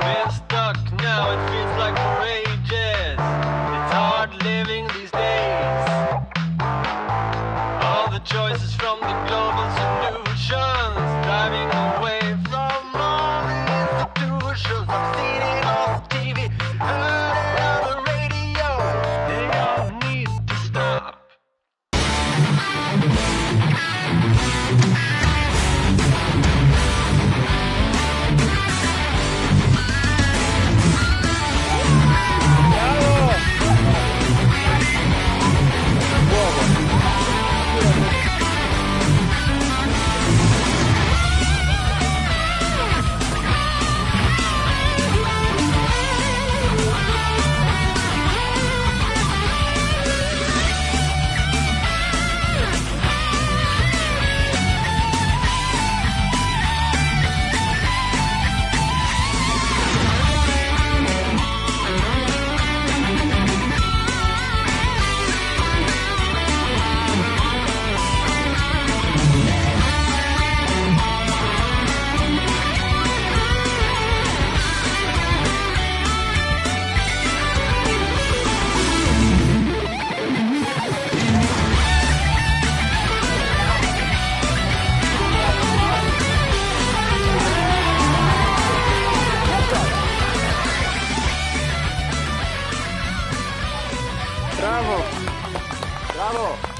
We're stuck now, it feels like for ages. It's hard living these days. All the choices from the global to Bravo! Bravo!